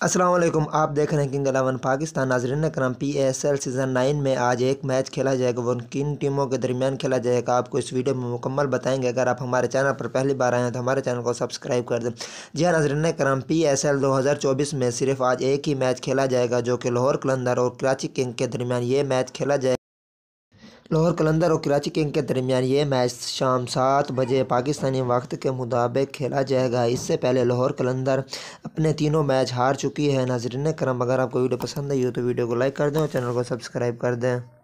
असलम आप देख रहे हैं किंग अलावन पाकिस्तान नाजरन करम P S L season nine में आज एक मैच खेला जाएगा वो किन टीमों के दरमियान खेला जाएगा, आपको इस वीडियो में मुकम्मल बताएँगे। अगर आप हमारे चैनल पर पहली बार आए हैं तो हमारे चैनल को सब्सक्राइब कर दें। जी हाँ नाजरन करम पी एस एल दो हज़ार चौबीस में सिर्फ़ आज एक ही मैच खेला जाएगा, जो कि लाहौर कलंदर और कराची किंग के दरमियान ये मैच खेला जाएगा। लाहौर, कलंदर और कराची किंग के दरमियान ये मैच शाम सात बजे पाकिस्तानी वक्त के मुताबिक खेला जाएगा। इससे पहले लाहौर, कलंदर अपने तीनों मैच हार चुकी है। नाजरन करम, अगर आपको वीडियो पसंद आई हो तो वीडियो को लाइक कर दें और चैनल को सब्सक्राइब कर दें।